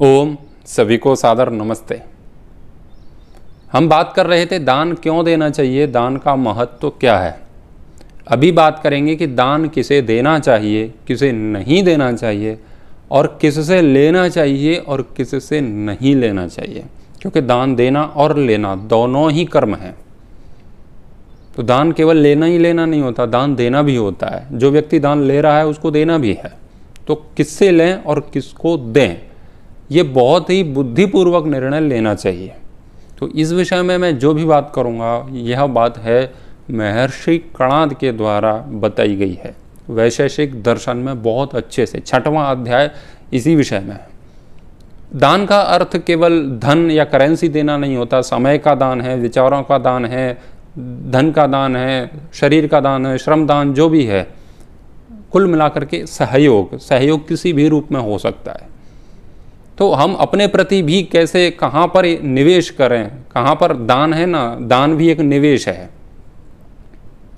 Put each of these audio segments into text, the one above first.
ओम सभी को सादर नमस्ते। हम बात कर रहे थे दान क्यों देना चाहिए, दान का महत्व तो क्या है? अभी बात करेंगे कि दान किसे देना चाहिए, किसे नहीं देना चाहिए, और किससे लेना चाहिए और किससे नहीं लेना चाहिए। क्योंकि दान देना और लेना दोनों ही कर्म हैं। तो दान केवल लेना ही लेना नहीं होता, दान देना भी होता है। जो व्यक्ति दान ले रहा है, उसको देना भी है। तो किससे लें और किसको दें? ये बहुत ही बुद्धिपूर्वक निर्णय लेना चाहिए। तो इस विषय में मैं जो भी बात करूँगा, यह बात है महर्षि कणाद के द्वारा बताई गई है। वैशेषिक दर्शन में बहुत अच्छे से, छठवां अध्याय इसी विषय में है। दान का अर्थ केवल धन या करेंसी देना नहीं होता, समय का दान है, विचारों का दान है, धन का दान है, शरीर का दान है, श्रम दान, जो भी है, कुल मिलाकर के सहयोग सहयोग किसी भी रूप में हो सकता है। तो हम अपने प्रति भी कैसे, कहाँ पर निवेश करें? कहाँ पर दान है ना? दान भी एक निवेश है।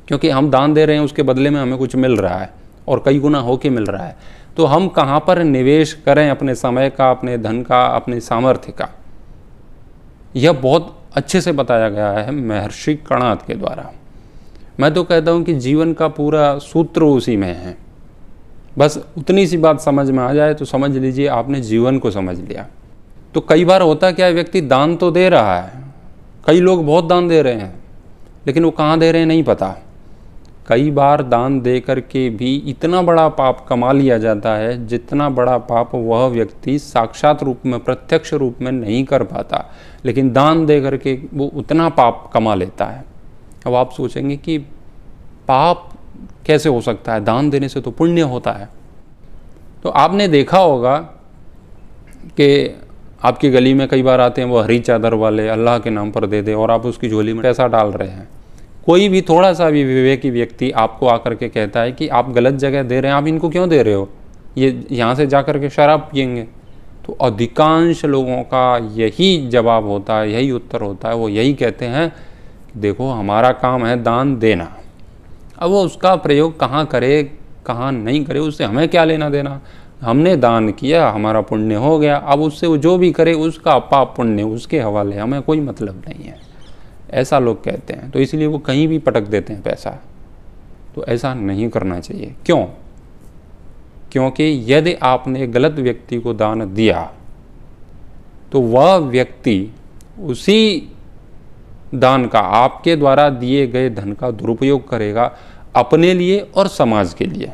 क्योंकि हम दान दे रहे हैं, उसके बदले में हमें कुछ मिल रहा है और कई गुना होके मिल रहा है। तो हम कहाँ पर निवेश करें अपने समय का, अपने धन का, अपने सामर्थ्य का? यह बहुत अच्छे से बताया गया है महर्षि कणाद के द्वारा। मैं तो कहता हूँ कि जीवन का पूरा सूत्र उसी में है। बस उतनी सी बात समझ में आ जाए तो समझ लीजिए आपने जीवन को समझ लिया। तो कई बार होता क्या है, व्यक्ति दान तो दे रहा है, कई लोग बहुत दान दे रहे हैं, लेकिन वो कहाँ दे रहे हैं नहीं पता। कई बार दान दे करके भी इतना बड़ा पाप कमा लिया जाता है, जितना बड़ा पाप वह व्यक्ति साक्षात रूप में, प्रत्यक्ष रूप में नहीं कर पाता, लेकिन दान दे करके वो उतना पाप कमा लेता है। अब आप सोचेंगे कि पाप कैसे हो सकता है? दान देने से तो पुण्य होता है। तो आपने देखा होगा कि आपकी गली में कई बार आते हैं, वो हरी चादर वाले, अल्लाह के नाम पर दे दे और आप उसकी झोली में पैसा डाल रहे हैं। कोई भी थोड़ा सा भी विवेकी व्यक्ति आपको आकर के कहता है कि आप गलत जगह दे रहे हैं, आप इनको क्यों दे रहे हो? ये यहाँ से जा के शराब पियेंगे। तो अधिकांश लोगों का यही जवाब होता है, यही उत्तर होता है, वो यही कहते हैं, देखो, हमारा काम है दान देना। अब वो उसका प्रयोग कहाँ करे, कहाँ नहीं करे उससे हमें क्या लेना देना? हमने दान किया, हमारा पुण्य हो गया। अब उससे वो जो भी करे, उसका पाप पुण्य, उसके हवाले हमें कोई मतलब नहीं है। ऐसा लोग कहते हैं। तो इसलिए वो कहीं भी पटक देते हैं पैसा। तो ऐसा नहीं करना चाहिए। क्यों? क्योंकि यदि आपने गलत व्यक्ति को दान दिया तो वह व्यक्ति उसी दान का, आपके द्वारा दिए गए धन का दुरुपयोग करेगा। अपने लिए और समाज के लिए।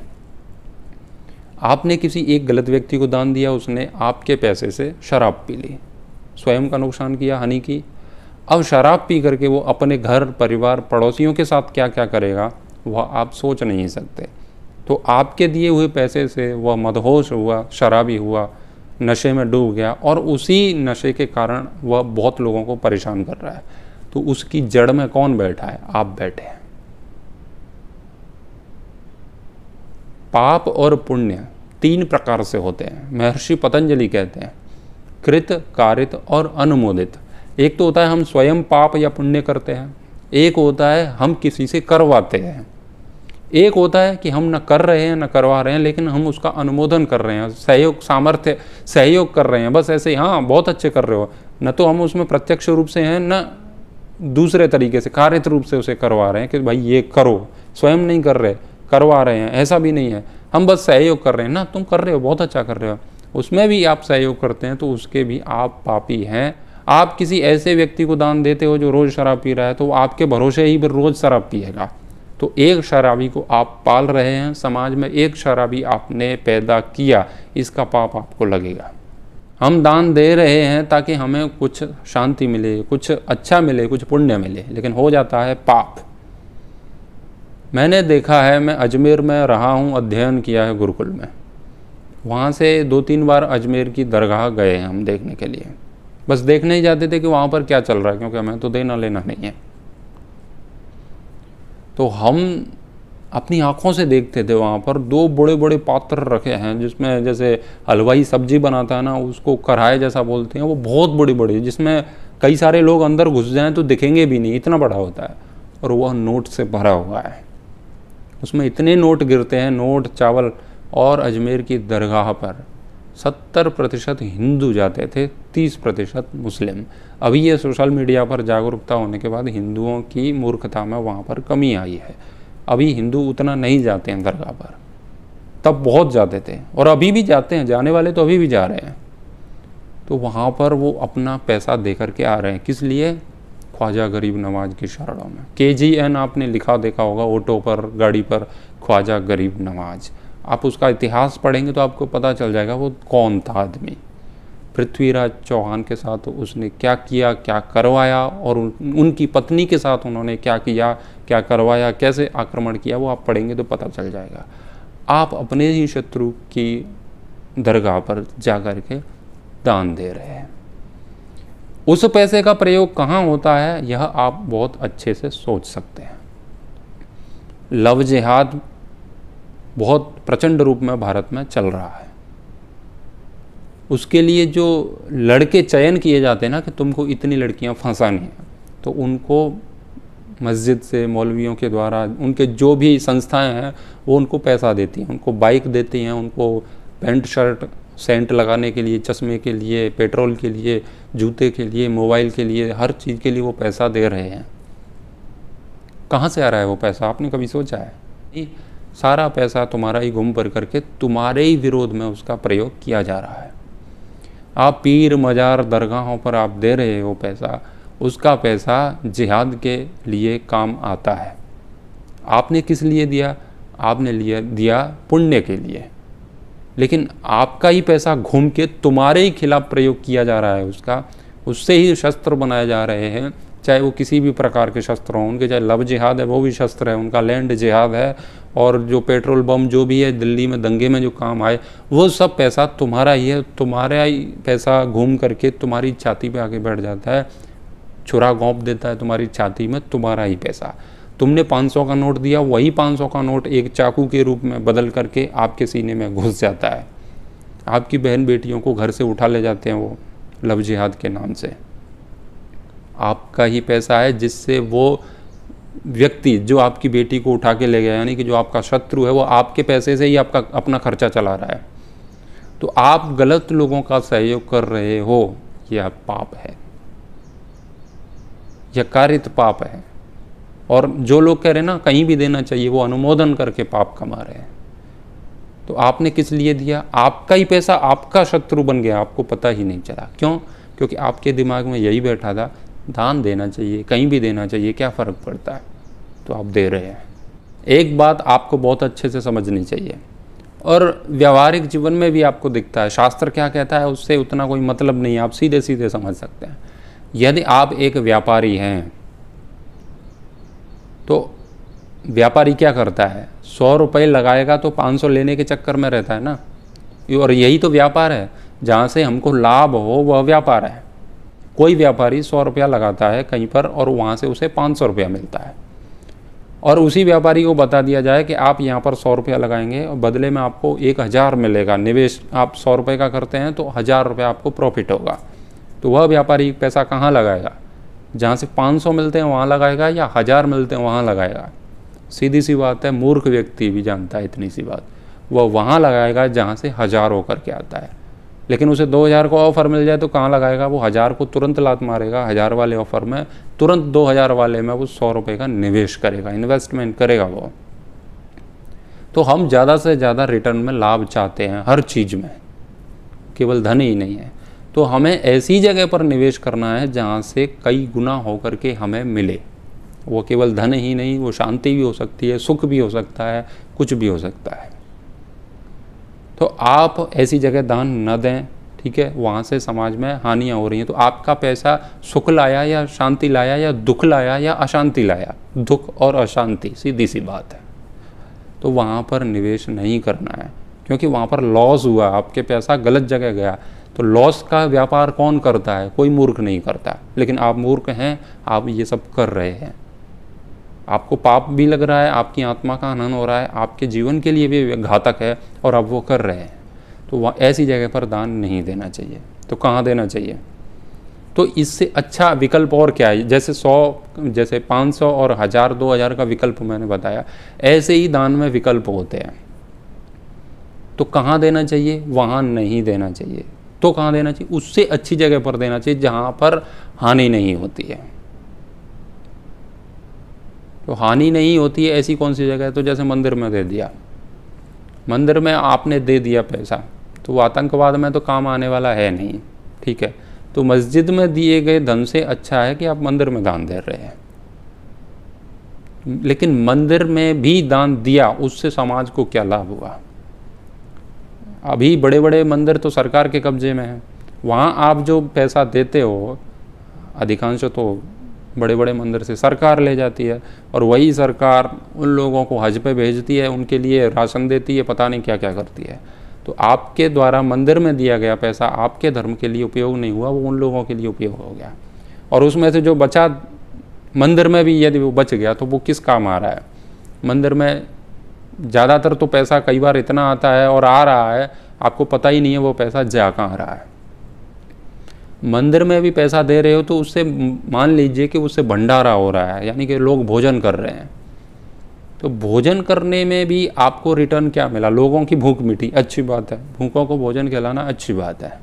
आपने किसी एक गलत व्यक्ति को दान दिया, उसने आपके पैसे से शराब पी ली, स्वयं का नुकसान किया, हानि की। अब शराब पी करके वो अपने घर, परिवार, पड़ोसियों के साथ क्या क्या करेगा, वह आप सोच नहीं सकते। तो आपके दिए हुए पैसे से वह मदहोश हुआ, शराबी हुआ, नशे में डूब गया और उसी नशे के कारण वह बहुत लोगों को परेशान कर रहा है। तो उसकी जड़ में कौन बैठा है? आप बैठे हैं। पाप और पुण्य तीन प्रकार से होते हैं। महर्षि पतंजलि कहते हैं, कृत, कारित और अनुमोदित। एक तो होता है हम स्वयं पाप या पुण्य करते हैं, एक होता है हम किसी से करवाते हैं। एक होता है कि हम न कर रहे हैं, न करवा रहे हैं, लेकिन हम उसका अनुमोदन कर रहे हैं, सहयोग, सामर्थ्य, सहयोग कर रहे हैं। बस ऐसे ही हाँ बहुत अच्छे कर रहे हो। न तो हम उसमें प्रत्यक्ष रूप से हैं, न दूसरे तरीके से, कारित रूप से उसे करवा रहे हैं कि भाई ये करो, स्वयं नहीं कर रहे। करवा रहे हैं, ऐसा भी नहीं है। हम बस सहयोग कर रहे हैं। ना, तुम कर रहे हो, बहुत अच्छा कर रहे हो। उसमें भी आप सहयोग करते हैं तो उसके भी आप पापी हैं। आप किसी ऐसे व्यक्ति को दान देते हो जो रोज़ शराब पी रहा है तो आपके भरोसे ही रोज़ शराब पिएगा। तो एक शराबी को आप पाल रहे हैं, समाज में एक शराबी आपने पैदा किया, इसका पाप आपको लगेगा। हम दान दे रहे हैं ताकि हमें कुछ शांति मिले, कुछ अच्छा मिले, कुछ पुण्य मिले, लेकिन हो जाता है पाप। मैंने देखा है, मैं अजमेर में रहा हूँ, अध्ययन किया है गुरुकुल में। वहाँ से दो तीन बार अजमेर की दरगाह गए हैं हम देखने के लिए। बस देखने ही जाते थे कि वहाँ पर क्या चल रहा है, क्योंकि हमें तो देना लेना नहीं है। तो हम अपनी आँखों से देखते थे वहाँ पर। दो बड़े बड़े पात्र रखे हैं, जिसमें जैसे हलवाई सब्ज़ी बनाता है ना, उसको कढ़ाए जैसा बोलते हैं, वो बहुत बड़ी बड़ी जिसमें कई सारे लोग अंदर घुस जाएँ तो दिखेंगे भी नहीं, इतना बड़ा होता है। और वह नोट से भरा हुआ है। उसमें इतने नोट गिरते हैं, नोट, चावल और अजमेर की दरगाह पर। सत्तर प्रतिशत हिंदू जाते थे, तीस प्रतिशत मुस्लिम। अभी ये सोशल मीडिया पर जागरूकता होने के बाद हिंदुओं की मूर्खता में वहाँ पर कमी आई है। अभी हिंदू उतना नहीं जाते हैं दरगाह पर। तब बहुत जाते थे और अभी भी जाते हैं, जाने वाले तो अभी भी जा रहे हैं। तो वहाँ पर वो अपना पैसा दे करके आ रहे हैं। किस लिए? ख्वाजा गरीब नवाज़ की शरणों में। के जी एन आपने लिखा देखा होगा ऑटो पर गाड़ी पर ख्वाजा गरीब नवाज़। आप उसका इतिहास पढ़ेंगे तो आपको पता चल जाएगा वो कौन था आदमी। पृथ्वीराज चौहान के साथ उसने क्या किया क्या करवाया और उन, उनकी पत्नी के साथ उन्होंने क्या किया क्या करवाया कैसे आक्रमण किया वो आप पढ़ेंगे तो पता चल जाएगा। आप अपने ही शत्रु की दरगाह पर जा कर के दान दे रहे हैं। उस पैसे का प्रयोग कहाँ होता है, यह आप बहुत अच्छे से सोच सकते हैं। लव जिहाद बहुत प्रचंड रूप में भारत में चल रहा है। उसके लिए जो लड़के चयन किए जाते हैं ना कि तुमको इतनी लड़कियाँ फंसानी हैं तो उनको मस्जिद से, मौलवियों के द्वारा, उनके जो भी संस्थाएँ हैं, वो उनको पैसा देती हैं, उनको बाइक देती हैं, उनको पैंट शर्ट सेंट लगाने के लिए, चश्मे के लिए, पेट्रोल के लिए, जूते के लिए, मोबाइल के लिए, हर चीज़ के लिए वो पैसा दे रहे हैं। कहाँ से आ रहा है वो पैसा? आपने कभी सोचा है? सारा पैसा तुम्हारा ही घूम पर करके तुम्हारे ही विरोध में उसका प्रयोग किया जा रहा है। आप पीर मज़ार दरगाहों पर आप दे रहे हो पैसा, उसका पैसा जिहाद के लिए काम आता है। आपने किस लिए दिया? आपने लिए, दिया पुण्य के लिए। लेकिन आपका ही पैसा घूम के तुम्हारे ही खिलाफ प्रयोग किया जा रहा है उसका। उससे ही शस्त्र बनाए जा रहे हैं। चाहे वो किसी भी प्रकार के शस्त्र हों, उनके चाहे लव जिहाद है, वो भी शस्त्र है, उनका लैंड जिहाद है, और जो पेट्रोल बम जो भी है, दिल्ली में दंगे में जो काम आए, वो सब पैसा तुम्हारा ही है। तुम्हारा ही पैसा घूम करके तुम्हारी छाती पे आके बैठ जाता है। छुरा गौंप देता है तुम्हारी छाती में, तुम्हारा ही पैसा। तुमने 500 का नोट दिया, वही 500 का नोट एक चाकू के रूप में बदल करके आपके सीने में घुस जाता है। आपकी बहन बेटियों को घर से उठा ले जाते हैं वो लव जिहाद के नाम से। आपका ही पैसा है जिससे वो व्यक्ति जो आपकी बेटी को उठा के ले गया, यानी कि जो आपका शत्रु है, वो आपके पैसे से ही आपका अपना खर्चा चला रहा है। तो आप गलत लोगों का सहयोग कर रहे हो, यह पाप है। यह कारित पाप है। और जो लोग कह रहे हैं ना, कहीं भी देना चाहिए, वो अनुमोदन करके पाप कमा रहे हैं। तो आपने किस लिए दिया? आपका ही पैसा, आपका शत्रु बन गया, आपको पता ही नहीं चला। क्यों? क्योंकि आपके दिमाग में यही बैठा था, दान देना चाहिए, कहीं भी देना चाहिए, क्या फ़र्क पड़ता है? तो आप दे रहे हैं। एक बात आपको बहुत अच्छे से समझनी चाहिए, और व्यवहारिक जीवन में भी आपको दिखता है। शास्त्र क्या कहता है, उससे उतना कोई मतलब नहीं आप सीधे सीधे समझ सकते हैं। यदि आप एक व्यापारी हैं तो व्यापारी क्या करता है? सौ रुपये लगाएगा तो पाँच सौ लेने के चक्कर में रहता है ना? और यही तो व्यापार है। जहाँ से हमको लाभ हो, वह व्यापार है। कोई व्यापारी सौ रुपया लगाता है कहीं पर और वहाँ से उसे पाँच सौ रुपया मिलता है। और उसी व्यापारी को बता दिया जाए कि आप यहाँ पर सौ रुपया लगाएँगे और बदले में आपको एक हज़ार मिलेगा। निवेश, आप सौ रुपये का करते हैं तो हज़ार रुपया आपको प्रॉफिट होगा। तो वह व्यापारी पैसा कहाँ लगाएगा? जहाँ से 500 मिलते हैं, वहाँ लगाएगा या हज़ार मिलते हैं, वहाँ लगाएगा? सीधी सी बात है, मूर्ख व्यक्ति भी जानता है इतनी सी बात। वह वहाँ लगाएगा जहाँ से हज़ार होकर के आता है। लेकिन उसे दो हज़ार को ऑफ़र मिल जाए तो कहाँ लगाएगा? वो हज़ार को तुरंत लात मारेगा। हज़ार वाले ऑफ़र में, तुरंत दो हज़ार वाले में वो सौ रुपये का निवेश करेगा इन्वेस्टमेंट करेगा वो। तो हम ज़्यादा से ज़्यादा रिटर्न में लाभ चाहते हैं हर चीज़ में। केवल धन ही नहीं है। तो हमें ऐसी जगह पर निवेश करना है जहाँ से कई गुना होकर के हमें मिले। वो केवल धन ही नहीं, वो शांति भी हो सकती है, सुख भी हो सकता है, कुछ भी हो सकता है। तो आप ऐसी जगह दान न दें, ठीक है? वहाँ से समाज में हानियाँ हो रही हैं। तो आपका पैसा सुख लाया या शांति लाया या दुख लाया या अशांति लाया? दुख और अशांति, सीधी सी बात है। तो वहाँ पर निवेश नहीं करना है, क्योंकि वहाँ पर लॉस हुआ, आपके पैसा गलत जगह गया। तो लॉस का व्यापार कौन करता है? कोई मूर्ख नहीं करता। लेकिन आप मूर्ख हैं, आप ये सब कर रहे हैं। आपको पाप भी लग रहा है, आपकी आत्मा का आनंद हो रहा है, आपके जीवन के लिए भी घातक है और आप वो कर रहे हैं। तो वह ऐसी जगह पर दान नहीं देना चाहिए। तो कहाँ देना चाहिए? तो इससे अच्छा विकल्प और क्या है? जैसे सौ, जैसे पाँच सौ और हज़ार, दो हज़ार का विकल्प मैंने बताया। ऐसे ही दान में विकल्प होते हैं। तो कहाँ देना चाहिए? वहाँ नहीं देना चाहिए। तो कहाँ देना चाहिए? उससे अच्छी जगह पर देना चाहिए जहाँ पर हानि नहीं होती है। तो हानि नहीं होती है ऐसी कौन सी जगह है? तो जैसे मंदिर में दे दिया। मंदिर में आपने दे दिया पैसा। तो वो आतंकवाद में तो काम आने वाला है नहीं, ठीक है? तो मस्जिद में दिए गए धन से अच्छा है कि आप मंदिर में दान दे रहे हैं। लेकिन मंदिर में भी दान दिया, उससे समाज को क्या लाभ हुआ? अभी बड़े बड़े मंदिर तो सरकार के कब्जे में हैं। वहाँ आप जो पैसा देते हो, अधिकांश तो बड़े बड़े मंदिर से सरकार ले जाती है और वही सरकार उन लोगों को हज पे भेजती है, उनके लिए राशन देती है, पता नहीं क्या क्या करती है। तो आपके द्वारा मंदिर में दिया गया पैसा आपके धर्म के लिए उपयोग नहीं हुआ, वो उन लोगों के लिए उपयोग हो गया। और उसमें से जो बचा, मंदिर में भी यदि वो बच गया तो वो किस काम आ रहा है? मंदिर में ज़्यादातर तो पैसा कई बार इतना आता है और आ रहा है, आपको पता ही नहीं है वो पैसा जा कहाँ रहा है। मंदिर में भी पैसा दे रहे हो तो उससे मान लीजिए कि उससे भंडारा हो रहा है, यानी कि लोग भोजन कर रहे हैं। तो भोजन करने में भी आपको रिटर्न क्या मिला? लोगों की भूख मिटी, अच्छी बात है। भूखों को भोजन खिलाना अच्छी बात है।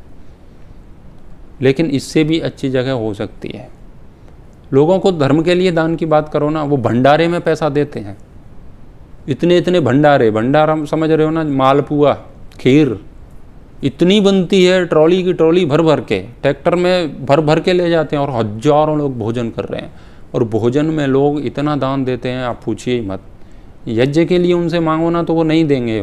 लेकिन इससे भी अच्छी जगह हो सकती है। लोगों को धर्म के लिए दान की बात करो ना, वो भंडारे में पैसा देते हैं। इतने इतने भंडारे, भंडारा समझ रहे हो ना, मालपुआ, खीर, इतनी बनती है ट्रॉली की ट्रॉली भर भर के, ट्रैक्टर में भर भर के ले जाते हैं और हज़ारों लोग भोजन कर रहे हैं। और भोजन में लोग इतना दान देते हैं, आप पूछिए ही मत। यज्ञ के लिए उनसे मांगो ना तो वो नहीं देंगे।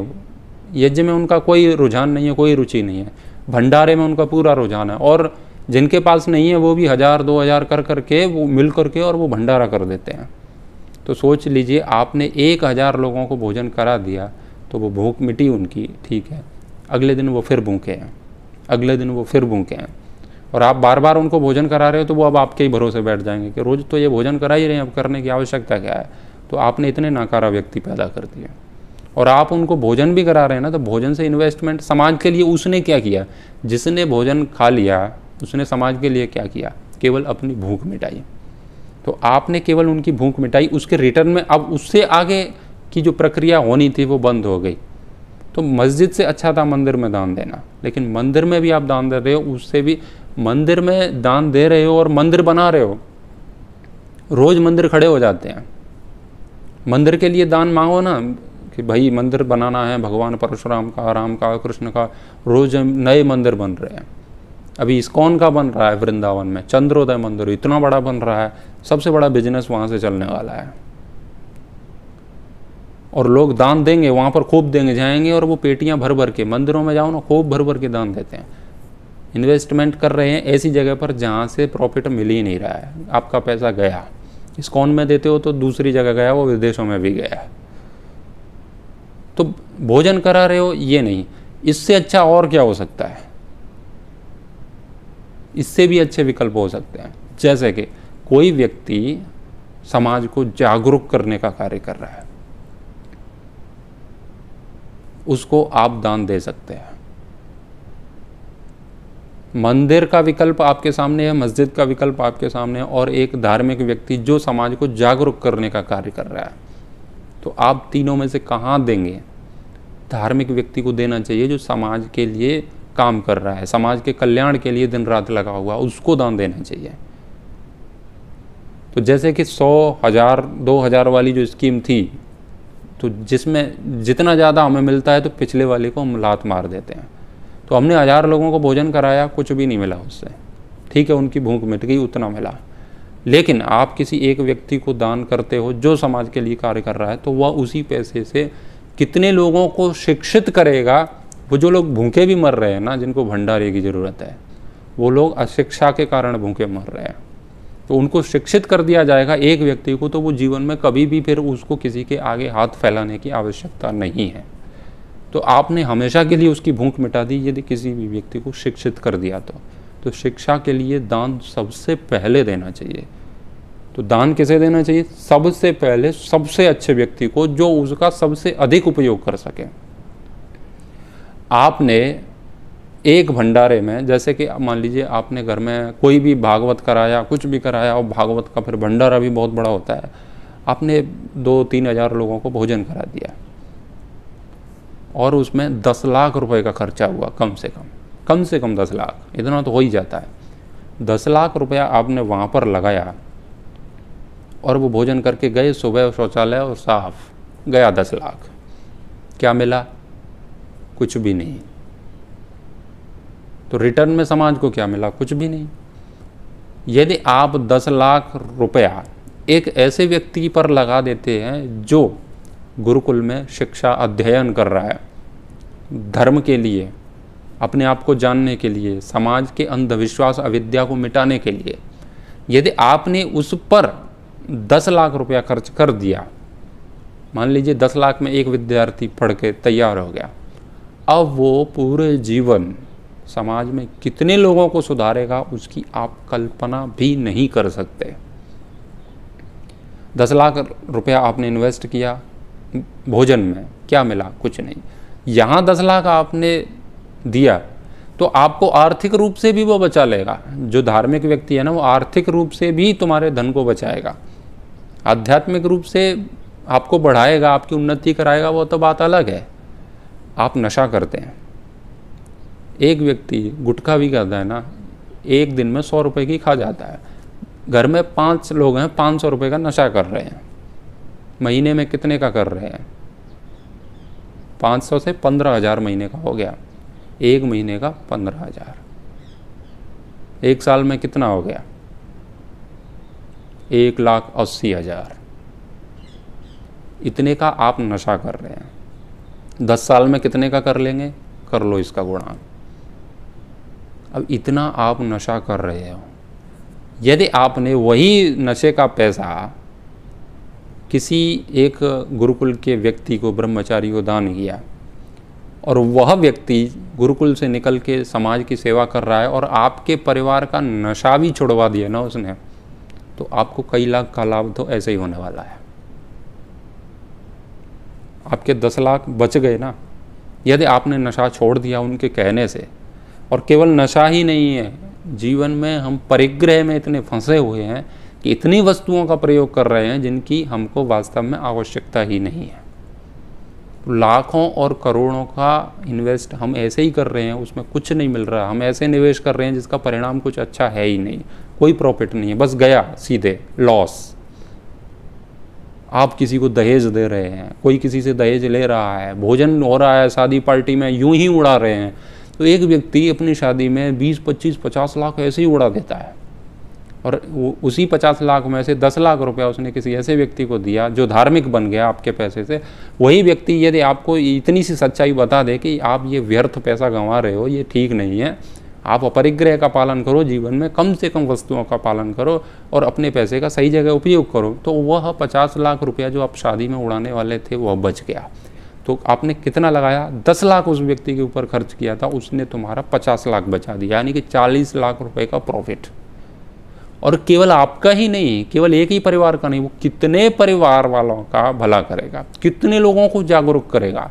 यज्ञ में उनका कोई रुझान नहीं है, कोई रुचि नहीं है। भंडारे में उनका पूरा रुझान है और जिनके पास नहीं है, वो भी हज़ार, दो हज़ार कर करके, वो मिल करके और वो भंडारा कर देते हैं। तो सोच लीजिए, आपने एक हज़ार लोगों को भोजन करा दिया तो वो भूख मिटी उनकी, ठीक है। अगले दिन वो फिर भूखे हैं। अगले दिन वो फिर भूखे हैं। और आप बार बार उनको भोजन करा रहे हो तो वो अब आपके ही भरोसे बैठ जाएँगे कि रोज़ तो ये भोजन करा ही रहे हैं, अब करने की आवश्यकता क्या है? तो आपने इतने नाकारा व्यक्ति पैदा कर दिए। और आप उनको भोजन भी करा रहे हैं ना तो भोजन से इन्वेस्टमेंट समाज के लिए उसने क्या किया? जिसने भोजन खा लिया, उसने समाज के लिए क्या किया? केवल अपनी भूख मिटाई। तो आपने केवल उनकी भूख मिटाई, उसके रिटर्न में, अब उससे आगे की जो प्रक्रिया होनी थी, वो बंद हो गई। तो मस्जिद से अच्छा था मंदिर में दान देना, लेकिन मंदिर में भी आप दान दे रहे हो, उससे भी मंदिर में दान दे रहे हो और मंदिर बना रहे हो। रोज़ मंदिर खड़े हो जाते हैं। मंदिर के लिए दान मांगो ना कि भाई मंदिर बनाना है, भगवान परशुराम का, राम का, कृष्ण का, रोज़ नए मंदिर बन रहे हैं। अभी इस्कॉन का बन रहा है वृंदावन में? चंद्रोदय मंदिर, इतना बड़ा बन रहा है, सबसे बड़ा बिज़नेस वहाँ से चलने वाला है। और लोग दान देंगे, वहाँ पर खूब देंगे, जाएँगे और वो पेटियाँ भर भर के, मंदिरों में जाओ ना, खूब भर भर के दान देते हैं। इन्वेस्टमेंट कर रहे हैं ऐसी जगह पर जहाँ से प्रॉफिट मिल ही नहीं रहा है। आपका पैसा गया। इस कौन में देते हो तो दूसरी जगह गया, वो विदेशों में भी गया। तो भोजन करा रहे हो, ये नहीं। इससे अच्छा और क्या हो सकता है? इससे भी अच्छे विकल्प हो सकते हैं। जैसे कि कोई व्यक्ति समाज को जागरूक करने का कार्य कर रहा है। उसको आप दान दे सकते हैं। मंदिर का विकल्प आपके सामने है, मस्जिद का विकल्प आपके सामने है और एक धार्मिक व्यक्ति जो समाज को जागरूक करने का कार्य कर रहा है। तो आप तीनों में से कहाँ देंगे? धार्मिक व्यक्ति को देना चाहिए जो समाज के लिए काम कर रहा है, समाज के कल्याण के लिए दिन रात लगा हुआ, उसको दान देना चाहिए। तो जैसे कि सौ हज़ार, दो हज़ार वाली जो स्कीम थी तो जिसमें जितना ज़्यादा हमें मिलता है तो पिछले वाले को हम लात मार देते हैं। तो हमने हज़ार लोगों को भोजन कराया, कुछ भी नहीं मिला उससे। ठीक है, उनकी भूख मिट गई, उतना मिला। लेकिन आप किसी एक व्यक्ति को दान करते हो, जो समाज के लिए कार्य कर रहा है तो वह उसी पैसे से कितने लोगों को शिक्षित करेगा वो जो लोग भूखे भी मर रहे हैं ना, जिनको भंडारे की ज़रूरत है, वो लोग अशिक्षा के कारण भूखे मर रहे हैं। तो उनको शिक्षित कर दिया जाएगा एक व्यक्ति को तो वो जीवन में कभी भी फिर उसको किसी के आगे हाथ फैलाने की आवश्यकता नहीं है। तो आपने हमेशा के लिए उसकी भूख मिटा दी, यदि किसी भी व्यक्ति को शिक्षित कर दिया तो। तो शिक्षा के लिए दान सबसे पहले देना चाहिए। तो दान किसे देना चाहिए? सबसे पहले सबसे अच्छे व्यक्ति को, जो उसका सबसे अधिक उपयोग कर सके। आपने एक भंडारे में, जैसे कि मान लीजिए आपने घर में कोई भी भागवत कराया, कुछ भी कराया, और भागवत का फिर भंडारा भी बहुत बड़ा होता है, आपने दो तीन हज़ार लोगों को भोजन करा दिया। और उसमें दस लाख रुपए का खर्चा हुआ, कम से कम कम से कम दस लाख, इतना तो हो ही जाता है। दस लाख रुपया आपने वहाँ पर लगाया, और वो भोजन करके गए, सुबह शौचालय और साफ़, गया दस लाख। क्या मिला? कुछ भी नहीं। तो रिटर्न में समाज को क्या मिला? कुछ भी नहीं। यदि आप दस लाख रुपया एक ऐसे व्यक्ति पर लगा देते हैं जो गुरुकुल में शिक्षा अध्ययन कर रहा है, धर्म के लिए, अपने आप को जानने के लिए, समाज के अंधविश्वास, अविद्या को मिटाने के लिए, यदि आपने उस पर दस लाख रुपया खर्च कर दिया, मान लीजिए दस लाख में एक विद्यार्थी पढ़ के तैयार हो गया अब वो पूरे जीवन समाज में कितने लोगों को सुधारेगा, उसकी आप कल्पना भी नहीं कर सकते। दस लाख रुपया आपने इन्वेस्ट किया, भोजन में क्या मिला? कुछ नहीं। यहाँ दस लाख आपने दिया तो आपको आर्थिक रूप से भी वो बचा लेगा। जो धार्मिक व्यक्ति है ना, वो आर्थिक रूप से भी तुम्हारे धन को बचाएगा। आध्यात्मिक रूप से आपको बढ़ाएगा, आपकी उन्नति कराएगा, वो तो बात अलग है। आप नशा करते हैं। एक व्यक्ति गुटखा भी करता है ना, एक दिन में सौ रुपये की खा जाता है। घर में पाँच लोग हैं, पाँच सौ रुपये का नशा कर रहे हैं। महीने में कितने का कर रहे हैं? पाँच सौ से पंद्रह हज़ार महीने का हो गया। एक महीने का पंद्रह हज़ार। एक साल में कितना हो गया? एक लाख अस्सी हज़ार। इतने का आप नशा कर रहे हैं। दस साल में कितने का कर लेंगे? कर लो इसका गुणा अब इतना आप नशा कर रहे हो। यदि आपने वही नशे का पैसा किसी एक गुरुकुल के व्यक्ति को, ब्रह्मचारी को दान किया और वह व्यक्ति गुरुकुल से निकल के समाज की सेवा कर रहा है और आपके परिवार का नशा भी छुड़वा दिया ना उसने तो आपको कई लाख का लाभ तो ऐसे ही होने वाला है। आपके दस लाख बच गए ना, यदि आपने नशा छोड़ दिया उनके कहने से, और केवल नशा ही नहीं है, जीवन में हम परिग्रह में इतने फंसे हुए हैं कि इतनी वस्तुओं का प्रयोग कर रहे हैं जिनकी हमको वास्तव में आवश्यकता ही नहीं है। तो लाखों और करोड़ों का इन्वेस्ट हम ऐसे ही कर रहे हैं, उसमें कुछ नहीं मिल रहा। हम ऐसे निवेश कर रहे हैं जिसका परिणाम कुछ अच्छा है ही नहीं, कोई प्रॉफिट नहीं है, बस गया, सीधे, लॉस। आप किसी को दहेज दे रहे हैं कोई किसी से दहेज ले रहा है भोजन हो रहा है शादी पार्टी में यूँ ही उड़ा रहे हैं तो एक व्यक्ति अपनी शादी में 20, 25, 50 लाख ऐसे ही उड़ा देता है। और उसी 50 लाख में से 10 लाख रुपया उसने किसी ऐसे व्यक्ति को दिया जो धार्मिक बन गया आपके पैसे से। वही व्यक्ति यदि आपको इतनी सी सच्चाई बता दे कि आप ये व्यर्थ पैसा गंवा रहे हो ये ठीक नहीं है आप अपरिग्रह का पालन करो, जीवन में कम से कम वस्तुओं का पालन करो और अपने पैसे का सही जगह उपयोग करो। तो वह पचास लाख रुपया जो आप शादी में उड़ाने वाले थे, वह बच गया। तो आपने कितना लगाया? दस लाख उस व्यक्ति के ऊपर खर्च किया था, उसने तुम्हारा पचास लाख बचा दिया, यानी कि चालीस लाख रुपये का प्रॉफिट और केवल आपका ही नहीं, केवल एक ही परिवार का नहीं, वो कितने परिवार वालों का भला करेगा? कितने लोगों को जागरूक करेगा?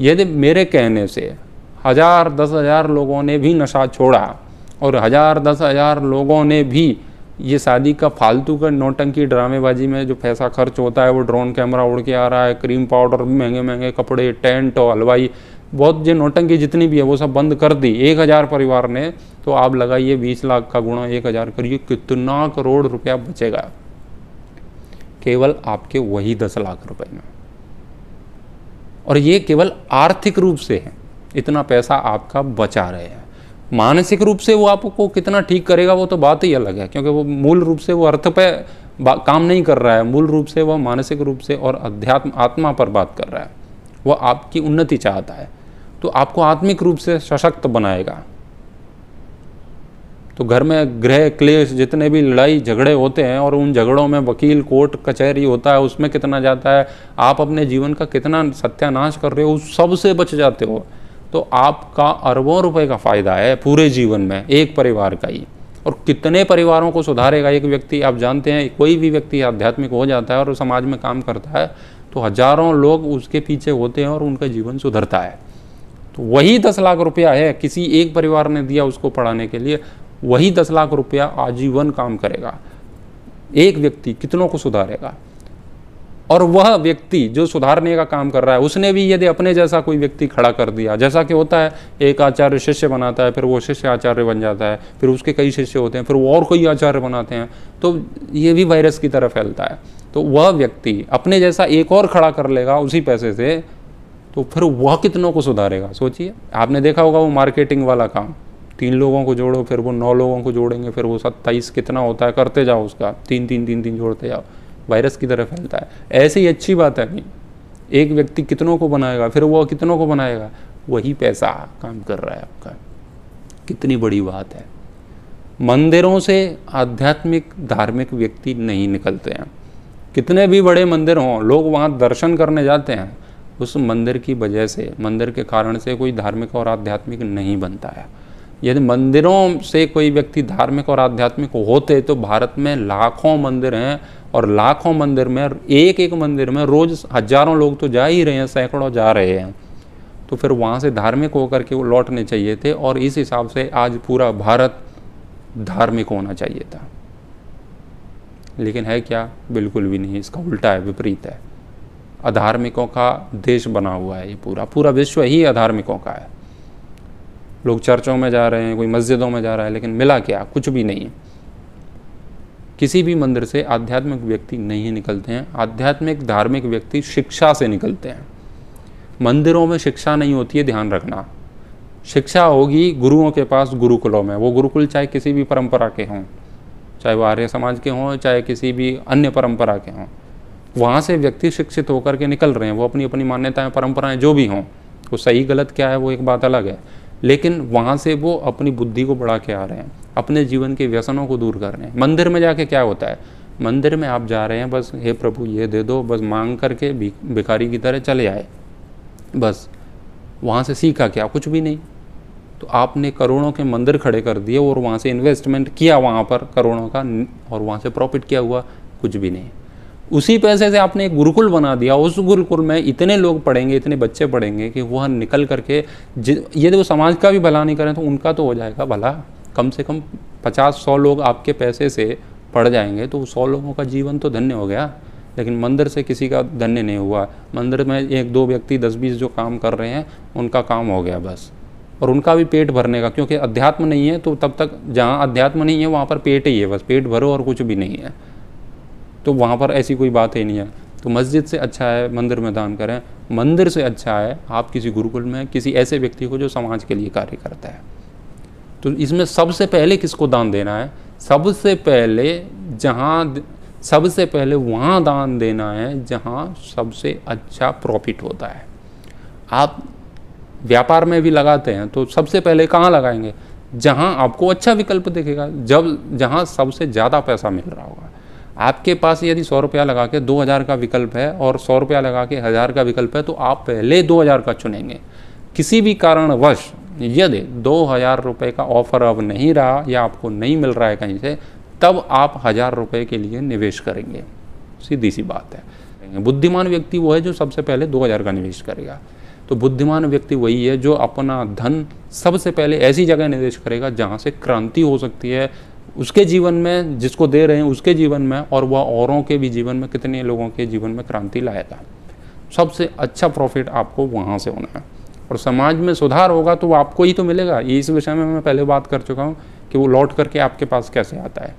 यदि मेरे कहने से हज़ार दस हज़ार लोगों ने भी नशा छोड़ा और हज़ार दस हज़ार लोगों ने भी ये शादी का फालतू का नोटंकी ड्रामेबाजी में जो पैसा खर्च होता है, वो ड्रोन कैमरा उड़ के आ रहा है, क्रीम पाउडर, महँगे महँगे कपड़े, टेंट और हलवाई, बहुत जो नोटंकी जितनी भी है, वो सब बंद कर दी। एक हज़ार परिवार ने तो आप लगाइए बीस लाख का गुणा एक हज़ार करिए, कितना करोड़ रुपया बचेगा? केवल आपके वही दस लाख रुपए में। और ये केवल आर्थिक रूप से है। इतना पैसा आपका बचा रहे हैं। मानसिक रूप से वो आपको कितना ठीक करेगा, वो तो बात ही अलग है, क्योंकि वो मूल रूप से वो अर्थ पे काम नहीं कर रहा है। मूल रूप से वह मानसिक रूप से और अध्यात्म, आत्मा पर बात कर रहा है। वह आपकी उन्नति चाहता है। तो आपको आत्मिक रूप से सशक्त बनाएगा। तो घर में गृह क्लेश, जितने भी लड़ाई, झगड़े होते हैं और उन झगड़ों में वकील, कोर्ट, कचहरी होता है, उसमें कितना जाता है, आप अपने जीवन का कितना सत्यानाश कर रहे हो, उस सबसे बच जाते हो। तो आपका अरबों रुपए का फ़ायदा है पूरे जीवन में, एक परिवार का ही। और कितने परिवारों को सुधारेगा एक व्यक्ति? आप जानते हैं, कोई भी व्यक्ति आध्यात्मिक हो जाता है और समाज में काम करता है तो हज़ारों लोग उसके पीछे होते हैं और उनका जीवन सुधरता है। तो वही दस लाख रुपया है, किसी एक परिवार ने दिया उसको पढ़ाने के लिए, वही दस लाख रुपया आजीवन काम करेगा। एक व्यक्ति कितनों को सुधारेगा? और वह व्यक्ति जो सुधारने का काम कर रहा है, उसने भी यदि अपने जैसा कोई व्यक्ति खड़ा कर दिया, जैसा कि होता है, एक आचार्य शिष्य बनाता है, फिर वो शिष्य आचार्य बन जाता है, फिर उसके कई शिष्य होते हैं, फिर वो और कोई आचार्य बनाते हैं तो ये भी वायरस की तरह फैलता है। तो वह व्यक्ति अपने जैसा एक और खड़ा कर लेगा उसी पैसे से तो फिर वह कितनों को सुधारेगा? सोचिए, आपने देखा होगा वो मार्केटिंग वाला काम। तीन लोगों को जोड़ो, फिर वो नौ लोगों को जोड़ेंगे, फिर वो सत्ताईस कितना होता है, करते जाओ उसका, तीन तीन तीन तीन जोड़ते जाओ। वायरस की तरह फैलता है। ऐसे ही अच्छी बात है नहीं एक व्यक्ति कितनों को बनाएगा, फिर वो कितनों को बनाएगा? वही पैसा काम कर रहा है आपका। कितनी बड़ी बात है। मंदिरों से आध्यात्मिक, धार्मिक व्यक्ति नहीं निकलते हैं। कितने भी बड़े मंदिर हों, लोग वहाँ दर्शन करने जाते हैं। उस मंदिर की वजह से, मंदिर के कारण से कोई धार्मिक और आध्यात्मिक नहीं बनता है। यदि मंदिरों से कोई व्यक्ति धार्मिक और आध्यात्मिक होते तो भारत में लाखों मंदिर हैं और लाखों मंदिर में एक एक मंदिर में रोज हज़ारों लोग तो जा ही रहे हैं, सैकड़ों जा रहे हैं। तो फिर वहाँ से धार्मिक होकर के वो लौटने चाहिए थे और इस हिसाब से आज पूरा भारत धार्मिक होना चाहिए था। लेकिन है क्या? बिल्कुल भी नहीं, इसका उल्टा है, विपरीत है। अधार्मिकों का देश बना हुआ है ये पूरा। पूरा विश्व ही अधार्मिकों का है। लोग चर्चों में जा रहे हैं, कोई मस्जिदों में जा रहा है, लेकिन मिला क्या? कुछ भी नहीं है। किसी भी मंदिर से आध्यात्मिक व्यक्ति नहीं निकलते हैं। आध्यात्मिक, धार्मिक व्यक्ति शिक्षा से निकलते हैं। मंदिरों में शिक्षा नहीं होती है, ध्यान रखना। शिक्षा होगी गुरुओं के पास, गुरुकुलों में। वो गुरुकुल चाहे किसी भी परंपरा के हों, चाहे वो आर्य समाज के हों, चाहे किसी भी अन्य परंपरा के हों, वहाँ से व्यक्ति शिक्षित होकर के निकल रहे हैं। वो अपनी अपनी मान्यताएँ, परंपराएँ जो भी हों, वो सही, गलत क्या है, वो एक बात अलग है। लेकिन वहाँ से वो अपनी बुद्धि को बढ़ा के आ रहे हैं, अपने जीवन के व्यसनों को दूर कर रहे हैं। मंदिर में जाके क्या होता है? मंदिर में आप जा रहे हैं, बस, हे प्रभु, ये दे दो। बस मांग करके भिखारी की तरह चले आए। बस, वहाँ से सीखा क्या? कुछ भी नहीं। तो आपने करोड़ों के मंदिर खड़े कर दिए और वहाँ से इन्वेस्टमेंट किया वहाँ पर करोड़ों का, और वहाँ से प्रॉफिट किया हुआ, कुछ भी नहीं। उसी पैसे से आपने एक गुरुकुल बना दिया। उस गुरुकुल में इतने लोग पढ़ेंगे, इतने बच्चे पढ़ेंगे कि वह निकल करके यदि वो समाज का भी भला नहीं करें तो उनका तो हो जाएगा भला। कम से कम पचास सौ लोग आपके पैसे से पढ़ जाएँगे तो सौ लोगों का जीवन तो धन्य हो गया। लेकिन मंदिर से किसी का धन्य नहीं हुआ। मंदिर में एक दो व्यक्ति दस बीस जो काम कर रहे हैं, उनका काम हो गया बस। और उनका भी पेट भरने का, क्योंकि अध्यात्म नहीं है तो तब तक जहाँ अध्यात्म नहीं है, वहाँ पर पेट ही है बस। पेट भरो और कुछ भी नहीं है। तो वहाँ पर ऐसी कोई बात ही नहीं है। तो मस्जिद से अच्छा है, मंदिर में दान करें। मंदिर से अच्छा है, आप किसी गुरुकुल में, किसी ऐसे व्यक्ति को जो समाज के लिए कार्य करता है। तो इसमें सबसे पहले किसको दान देना है? सबसे पहले जहाँ सबसे पहले वहाँ दान देना है जहाँ सबसे अच्छा प्रॉफिट होता है। आप व्यापार में भी लगाते हैं तो सबसे पहले कहाँ लगाएँगे? जहाँ आपको अच्छा विकल्प दिखेगा, जब, जहाँ सबसे ज़्यादा पैसा मिल रहा होगा। आपके पास यदि सौ रुपया लगा के दो हज़ार का विकल्प है और सौ रुपया लगा के हज़ार का विकल्प है तो आप पहले दो हज़ार का चुनेंगे। किसी भी कारणवश यदि दो हज़ार रुपये का ऑफ़र अब नहीं रहा या आपको नहीं मिल रहा है कहीं से, तब आप हज़ार रुपये के लिए निवेश करेंगे। सीधी सी बात है। बुद्धिमान व्यक्ति वो है जो सबसे पहले दो हज़ार का निवेश करेगा। तो बुद्धिमान व्यक्ति वही है जो अपना धन सबसे पहले ऐसी जगह निवेश करेगा जहाँ से क्रांति हो सकती है उसके जीवन में, जिसको दे रहे हैं उसके जीवन में और वह औरों के भी जीवन में, कितने लोगों के जीवन में क्रांति लाया था सबसे अच्छा प्रॉफिट आपको वहाँ से होना है। और समाज में सुधार होगा तो आपको ही तो मिलेगा। इस विषय में मैं पहले बात कर चुका हूँ कि वो लौट करके आपके पास कैसे आता है।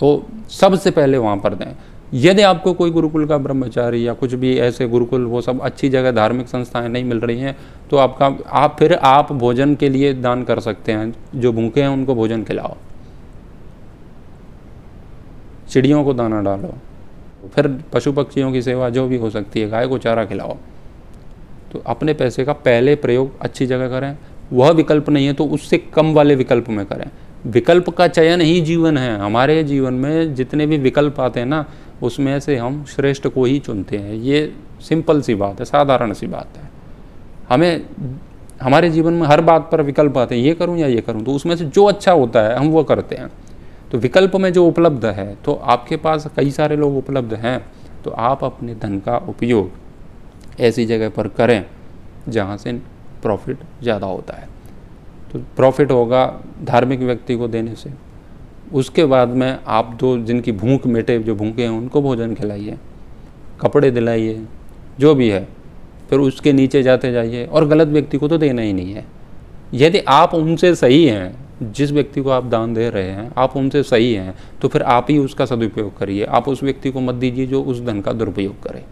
तो सबसे पहले वहाँ पर दें। यदि आपको कोई गुरुकुल का ब्रह्मचारी या कुछ भी ऐसे गुरुकुल, वो सब अच्छी जगह धार्मिक संस्थाएँ नहीं मिल रही हैं तो आपका, आप फिर आप भोजन के लिए दान कर सकते हैं, जो भूखे हैं उनको भोजन खिलाओ। चिड़ियों को दाना डालो, फिर पशु पक्षियों की सेवा जो भी हो सकती है, गाय को चारा खिलाओ। तो अपने पैसे का पहले प्रयोग अच्छी जगह करें, वह विकल्प नहीं है तो उससे कम वाले विकल्प में करें। विकल्प का चयन ही जीवन है। हमारे जीवन में जितने भी विकल्प आते हैं ना उसमें से हम श्रेष्ठ को ही चुनते हैं। ये सिंपल सी बात है, साधारण सी बात है। हमें, हमारे जीवन में हर बात पर विकल्प आते हैं, ये करूँ या ये करूँ तो उसमें से जो अच्छा होता है, हम वो करते हैं। तो विकल्प में जो उपलब्ध है तो आपके पास कई सारे लोग उपलब्ध हैं तो आप अपने धन का उपयोग ऐसी जगह पर करें, जहाँ से प्रॉफिट ज़्यादा होता है। तो प्रॉफिट होगा धार्मिक व्यक्ति को देने से। उसके बाद में आप दो जिनकी भूख मिटे, जो भूखे हैं, उनको भोजन खिलाइए, कपड़े दिलाइए, जो भी है, फिर उसके नीचे जाते जाइए, और गलत व्यक्ति को तो देना ही नहीं है। यदि आप उनसे सही हैं, जिस व्यक्ति को आप दान दे रहे हैं, आप उनसे सही हैं तो फिर आप ही उसका सदुपयोग करिए। आप उस व्यक्ति को मत दीजिए जो उस धन का दुरुपयोग करे।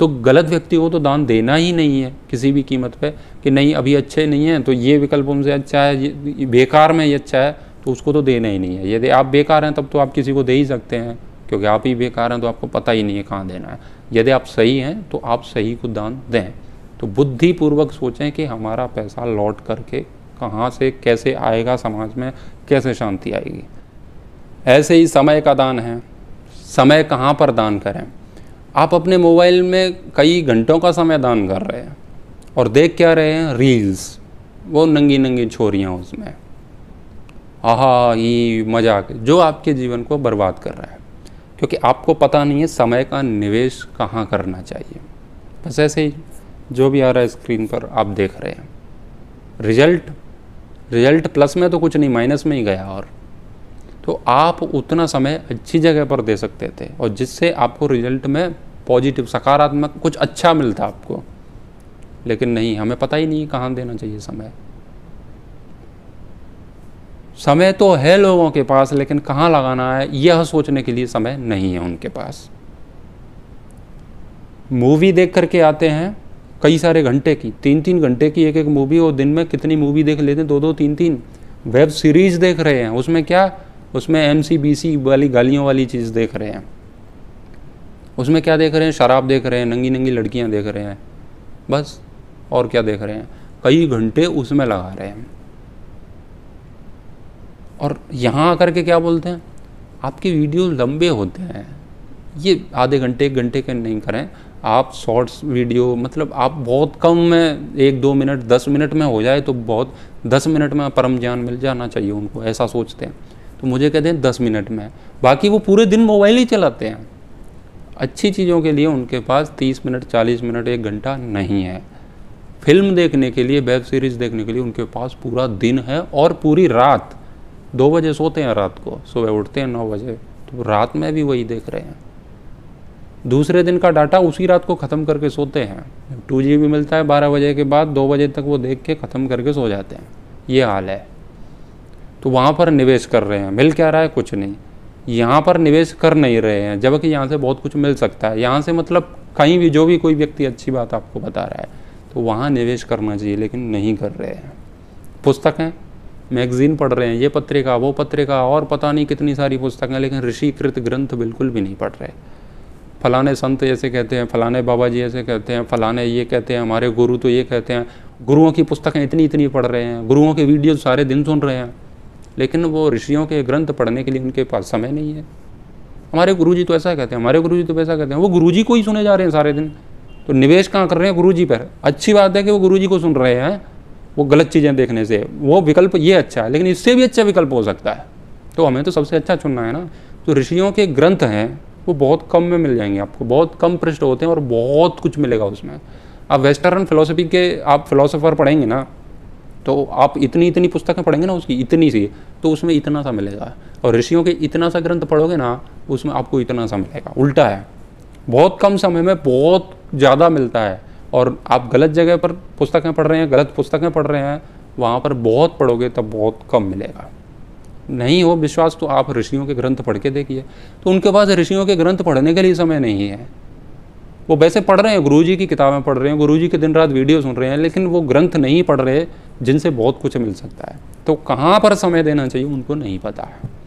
तो गलत व्यक्ति को तो दान देना ही नहीं है किसी भी कीमत पे, कि नहीं, अभी अच्छे नहीं हैं तो ये विकल्प उनसे अच्छा है बेकार में ये अच्छा है तो उसको तो देना ही नहीं है। यदि आप बेकार हैं, तब तो आप किसी को दे ही सकते हैं, क्योंकि आप ही बेकार हैं तो आपको पता ही नहीं है कहाँ देना है। यदि आप सही हैं तो आप सही को दान दें। तो बुद्धिपूर्वक सोचें कि हमारा पैसा लौट करके कहाँ से, कैसे आएगा समाज में, कैसे शांति आएगी। ऐसे ही समय का दान है। समय कहाँ पर दान करें? आप अपने मोबाइल में कई घंटों का समय दान कर रहे हैं और देख क्या रहे हैं? रील्स। वो नंगी नंगी छोरियाँ उसमें। आहा ये मज़ाक, जो आपके जीवन को बर्बाद कर रहा है। क्योंकि आपको पता नहीं है समय का निवेश कहाँ करना चाहिए। बस ऐसे ही, जो भी आ रहा है स्क्रीन पर, आप देख रहे हैं। रिज़ल्ट रिज़ल्ट प्लस में तो कुछ नहीं, माइनस में ही गया और। तो आप उतना समय अच्छी जगह पर दे सकते थे, और जिससे आपको रिज़ल्ट में पॉजिटिव, सकारात्मक कुछ अच्छा मिलता आपको। लेकिन नहीं, हमें पता ही नहीं कहाँ देना चाहिए समय। समय तो है लोगों के पास, लेकिन कहाँ लगाना है? यह सोचने के लिए समय नहीं है उनके पास। मूवी देख करके आते हैं, कई सारे घंटे की तीन तीन घंटे की एक एक मूवी, और दिन में कितनी मूवी देख लेते हैं? दो दो तीन तीन वेब सीरीज़ देख रहे हैं, उसमें क्या? उसमें एम सी बी सी वाली गालियों वाली चीज़ देख रहे हैं। उसमें क्या देख रहे हैं? शराब देख रहे हैं नंगी नंगी लड़कियाँ देख रहे हैं। बस, और क्या देख रहे हैं? कई घंटे उसमें लगा रहे हैं। और यहाँ आकर के क्या बोलते हैं? आपके वीडियो लंबे होते हैं। ये आधे घंटे, एक घंटे के नहीं करें। आप शॉर्ट्स वीडियो मतलब आप बहुत कम में एक, दो मिनट, दस मिनट में हो जाए तो बहुत, दस मिनट में परम ज्ञान मिल जाना चाहिए उनको, ऐसा सोचते हैं। तो मुझे कहते हैं दस मिनट में। बाकी वो पूरे दिन मोबाइल ही चलाते हैं। अच्छी चीज़ों के लिए उनके पास तीस मिनट, चालीस मिनट, एक घंटा नहीं है। फ़िल्म देखने के लिए, वेब सीरीज़ देखने के लिए उनके पास पूरा दिन है और पूरी रात। दो बजे सोते हैं रात को, सुबह उठते हैं नौ बजे तो रात में भी वही देख रहे हैं। दूसरे दिन का डाटा उसी रात को ख़त्म करके सोते हैं। टू जी भी मिलता है बारह बजे के बाद, दो बजे तक वो देख के ख़त्म करके सो जाते हैं। ये हाल है। तो वहाँ पर निवेश कर रहे हैं। मिल क्या रहा है? कुछ नहीं। यहाँ पर निवेश कर नहीं रहे हैं, जबकि यहाँ से बहुत कुछ मिल सकता है। यहाँ से मतलब कहीं भी, जो भी कोई व्यक्ति अच्छी बात आपको बता रहा है तो वहाँ निवेश करना चाहिए, लेकिन नहीं कर रहे हैं। पुस्तकें मैगज़ीन पढ़ रहे हैं, ये पत्रिका, वो पत्रिका, और पता नहीं कितनी सारी पुस्तकें, लेकिन ऋषिकृत ग्रंथ बिल्कुल भी नहीं पढ़ रहे। फलाने संत ऐसे कहते हैं, फलाने बाबा जी ऐसे कहते हैं, फलाने ये कहते हैं, हमारे गुरु तो ये कहते हैं। गुरुओं की पुस्तकें इतनी इतनी पढ़ रहे हैं, गुरुओं के वीडियो सारे दिन सुन रहे हैं, लेकिन वो ऋषियों के ग्रंथ पढ़ने के लिए उनके पास समय नहीं है। हमारे गुरु जी तो ऐसा कहते हैं, हमारे गुरु जी तो वैसा कहते हैं, वो गुरु जी को ही सुने जा रहे हैं सारे दिन। तो निवेश कहाँ कर रहे हैं गुरु जी पर? अच्छी बात है कि वो गुरु जी को सुन रहे हैं। वो गलत चीज़ें देखने से। वो विकल्प ये अच्छा है, लेकिन इससे भी अच्छा विकल्प हो सकता है। तो हमें तो सबसे अच्छा चुनना है ना। तो ऋषियों के ग्रंथ हैं, वो बहुत कम में मिल जाएँगे आपको। बहुत कम पृष्ठ होते हैं और बहुत कुछ मिलेगा उसमें। आप वेस्टर्न फिलोसफी के, आप फिलोसोफर पढ़ेंगे ना तो आप इतनी इतनी पुस्तकें पढ़ेंगे ना उसकी, इतनी सी तो उसमें इतना सा मिलेगा। और ऋषियों के इतना सा ग्रंथ पढ़ोगे ना, उसमें आपको इतना सा मिलेगा। उल्टा है। बहुत कम समय में बहुत ज़्यादा मिलता है। और आप गलत जगह पर पुस्तकें पढ़ रहे हैं, गलत पुस्तकें पढ़ रहे हैं, वहाँ पर बहुत पढ़ोगे तब बहुत कम मिलेगा। नहीं हो विश्वास तो आप ऋषियों के ग्रंथ पढ़ के देखिए। तो उनके पास ऋषियों के ग्रंथ पढ़ने के लिए समय नहीं है। वो वैसे पढ़ रहे हैं गुरु जी की किताबें पढ़ रहे हैं गुरु जी के दिन रात वीडियो सुन रहे हैं, लेकिन वो ग्रंथ नहीं पढ़ रहे जिनसे बहुत कुछ मिल सकता है। तो कहाँ पर समय देना चाहिए उनको नहीं पता है।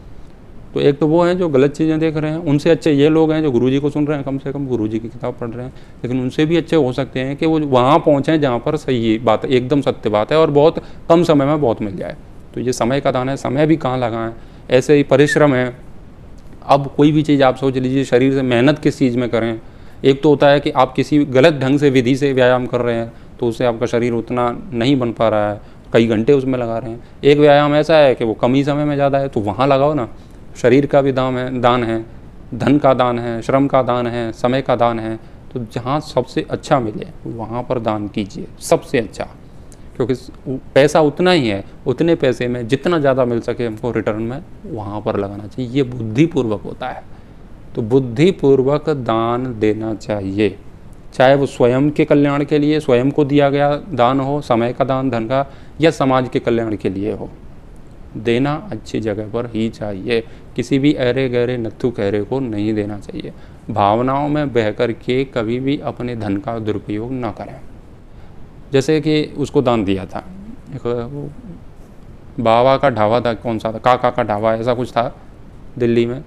तो एक तो वो हैं जो गलत चीज़ें देख रहे हैं, उनसे अच्छे ये लोग हैं जो गुरुजी को सुन रहे हैं, कम से कम गुरुजी की किताब पढ़ रहे हैं, लेकिन उनसे भी अच्छे हो सकते हैं कि वो वहाँ पहुँचें जहाँ पर सही बात, एकदम सत्य बात है और बहुत कम समय में बहुत मिल जाए। तो ये समय का दान है, समय भी कहाँ लगाएँ ऐसे ही परिश्रम है। अब कोई भी चीज़ आप सोच लीजिए, शरीर से मेहनत किस चीज़ में करें? एक तो होता है कि आप किसी गलत ढंग से विधि से व्यायाम कर रहे हैं तो उससे आपका शरीर उतना नहीं बन पा रहा है, कई घंटे उसमें लगा रहे हैं। एक व्यायाम ऐसा है कि वो कम ही समय में ज़्यादा है तो वहाँ लगाओ ना। शरीर का भी दाम है, दान है, धन का दान है, श्रम का दान है, समय का दान है तो जहाँ सबसे अच्छा मिले, वहाँ पर दान कीजिए, सबसे अच्छा। क्योंकि पैसा उतना ही है, उतने पैसे में जितना ज़्यादा मिल सके हमको रिटर्न में, वहाँ पर लगाना चाहिए। ये बुद्धिपूर्वक होता है। तो बुद्धिपूर्वक दान देना चाहिए। चाहे वो स्वयं के कल्याण के लिए स्वयं को दिया गया दान हो, समय का दान, धन का, या समाज के कल्याण के लिए हो। देना अच्छी जगह पर ही चाहिए। किसी भी अरे गहरे नत्थु कहरे को नहीं देना चाहिए। भावनाओं में बह कर के कभी भी अपने धन का दुरुपयोग ना करें। जैसे कि उसको दान दिया था। एक, बाबा का ढाबा था, कौन सा था? काका का ढाबा, ऐसा कुछ था दिल्ली में।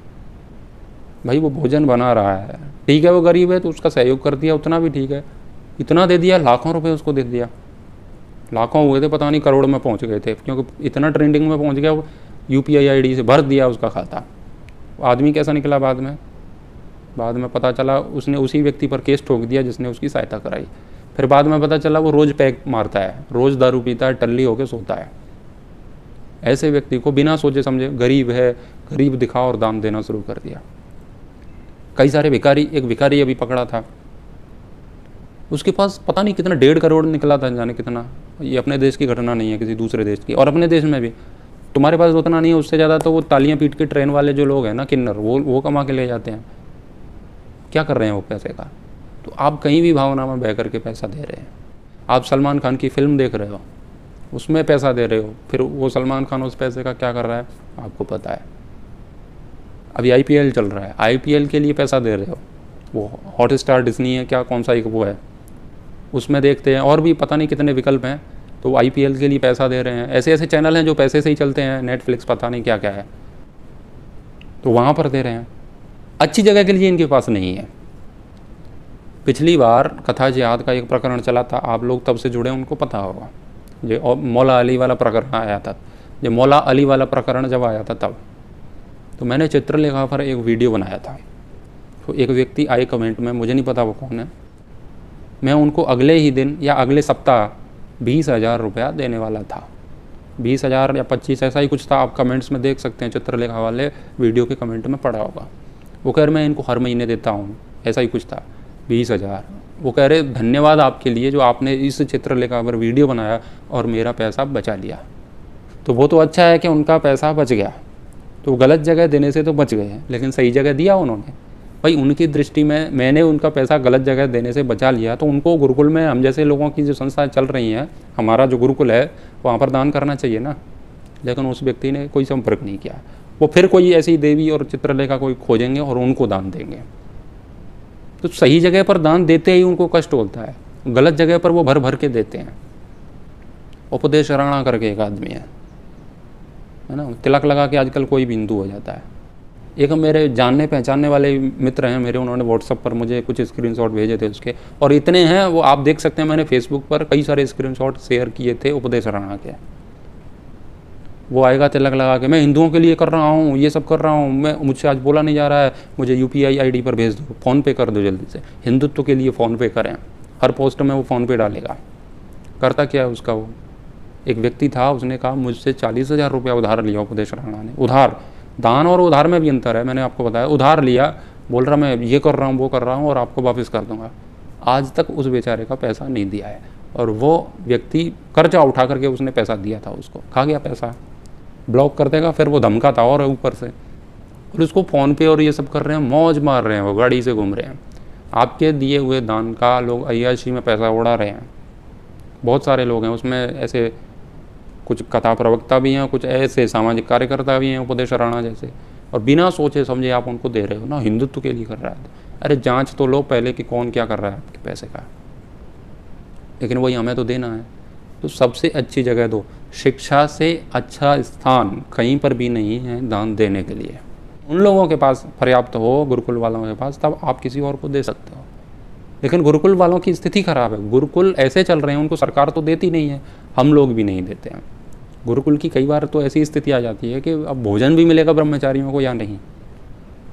भाई वो भोजन बना रहा है। ठीक है, वो गरीब है तो उसका सहयोग कर दिया, उतना भी ठीक है। इतना दे दिया, लाखों रुपए उसको दे दिया। लाखों हुए थे, पता नहीं करोड़ में पहुँच गए थे, क्योंकि इतना ट्रेंडिंग में पहुँच गया यू पी से भर दिया उसका खाता। आदमी कैसा निकला बाद में? बाद में पता चला उसने उसी व्यक्ति पर केस ठोक दिया जिसने उसकी सहायता कराई। फिर बाद में पता चला वो रोज़ पैक मारता है, रोज़ दारू पीता है, टल्ली होकर सोता है। ऐसे व्यक्ति को बिना सोचे समझे गरीब है, गरीब दिखा और दान देना शुरू कर दिया। कई सारे भिखारी, एक भिखारी अभी पकड़ा था। उसके पास पता नहीं कितना डेढ़ करोड़ निकला था, जाने कितना। ये अपने देश की घटना नहीं है, किसी दूसरे देश की। और अपने देश में भी। तुम्हारे पास उतना नहीं है, उससे ज़्यादा तो वो तालियाँ पीट के ट्रेन वाले जो लोग हैं ना, किन्नर, वो वो कमा के ले जाते हैं। क्या कर रहे हैं वो पैसे का? तो आप कहीं भी भावना में बह करके पैसा दे रहे हैं। आप सलमान खान की फ़िल्म देख रहे हो, उसमें पैसा दे रहे हो, फिर वो सलमान खान उस पैसे का क्या कर रहा है? आपको पता है। अभी आईपीएल चल रहा है। आईपीएल के लिए पैसा दे रहे हो। वो हॉट स्टार डिजनी है, क्या, कौन सा एक वो है? उसमें देखते हैं, और भी पता नहीं कितने विकल्प हैं। तो आई के लिए पैसा दे रहे हैं। ऐसे ऐसे चैनल हैं जो पैसे से ही चलते हैं नेटफ्लिक्स पता नहीं क्या क्या है। तो वहाँ पर दे रहे हैं। अच्छी जगह के लिए इनके पास नहीं है। पिछली बार कथा जिहाद का एक प्रकरण चला था, आप लोग तब से जुड़े उनको पता होगा। जो मौला अली वाला प्रकरण आया था। जो मौला अली वाला प्रकरण जब आया था तब तो मैंने चित्रलेखा पर एक वीडियो बनाया था। तो एक व्यक्ति आए कमेंट में, मुझे नहीं पता वो कौन है। मैं उनको अगले ही दिन या अगले सप्ताह बीस हज़ार रुपया देने वाला था। बीस हज़ार या पच्चीस, ऐसा ही कुछ था। आप कमेंट्स में देख सकते हैं, चित्रलेखा वाले वीडियो के कमेंट में पढ़ा होगा। वो कह रहे, मैं इनको हर महीने देता हूँ। ऐसा ही कुछ था। बीस हज़ार। वो कह रहे, धन्यवाद आपके लिए जो आपने इस चित्रलेखा पर वीडियो बनाया और मेरा पैसा बचा लिया। तो वो तो अच्छा है कि उनका पैसा बच गया। तो गलत जगह देने से तो बच गए हैं, लेकिन सही जगह दिया उन्होंने। भाई उनकी दृष्टि में मैंने उनका पैसा गलत जगह देने से बचा लिया तो उनको गुरुकुल में हम जैसे लोगों की जो संस्थाएँ चल रही हैं, हमारा जो गुरुकुल है, वहाँ पर दान करना चाहिए ना। लेकिन उस व्यक्ति ने कोई संपर्क नहीं किया। वो फिर कोई ऐसी देवी और चित्रलेखा कोई खोजेंगे और उनको दान देंगे। तो सही जगह पर दान देते ही उनको कष्ट होता है, गलत जगह पर वो भर भर के देते हैं। उपदेश राणा करके एक आदमी है है ना? तिलक लगा के आजकल कोई भी हिंदू हो जाता है। एक मेरे जानने पहचानने वाले मित्र हैं, मेरे उन्होंने व्हाट्सअप पर मुझे कुछ स्क्रीनशॉट भेजे थे उसके। और इतने हैं, वो आप देख सकते हैं, मैंने फेसबुक पर कई सारे स्क्रीनशॉट शेयर किए थे उपदेश राणा के। वो आएगा तिलक लगा के, मैं हिंदुओं के लिए कर रहा हूँ, ये सब कर रहा हूँ, मैं, मुझसे आज बोला नहीं जा रहा है, मुझे यू पी आई पर भेज दो, फ़ोन पे कर दो जल्दी से। हिंदुत्व के लिए फ़ोन पे करें। हर पोस्ट में वो फ़ोन पे डालेगा। करता क्या है उसका वो? एक व्यक्ति था, उसने कहा, मुझसे चालीस हज़ार रुपया उधार लिया उपदेश राणा ने, उधार। दान और उधार में भी अंतर है, मैंने आपको बताया। उधार लिया, बोल रहा, मैं ये कर रहा हूँ, वो कर रहा हूँ और आपको वापस कर दूँगा। आज तक उस बेचारे का पैसा नहीं दिया है और वो व्यक्ति कर्जा उठा करके उसने पैसा दिया था उसको। खा गया पैसा, ब्लॉक कर देगा, फिर वो धमका था और ऊपर से। और उसको फ़ोन पे और ये सब कर रहे हैं, मौज मार रहे हैं, वो गाड़ी से घूम रहे हैं। आपके दिए हुए दान का लोग अयाशी में पैसा उड़ा रहे हैं। बहुत सारे लोग हैं, उसमें ऐसे कुछ कथा प्रवक्ता भी हैं, कुछ ऐसे सामाजिक कार्यकर्ता भी हैं उपदेश राणा जैसे। और बिना सोचे समझे आप उनको दे रहे हो ना, हिंदुत्व के लिए कर रहा है। अरे जाँच तो लो पहले कि कौन क्या कर रहा है आपके पैसे का। लेकिन वही हमें तो देना है। तो सबसे अच्छी जगह दो। शिक्षा से अच्छा स्थान कहीं पर भी नहीं है दान देने के लिए। उन लोगों के पास पर्याप्त हो, गुरुकुल वालों के पास, तब आप किसी और को दे सकते हो। लेकिन गुरुकुल वालों की स्थिति खराब है। गुरुकुल ऐसे चल रहे हैं, उनको सरकार तो देती नहीं है, हम लोग भी नहीं देते हैं। गुरुकुल की कई बार तो ऐसी स्थिति आ जाती है कि अब भोजन भी मिलेगा ब्रह्मचारियों को या नहीं?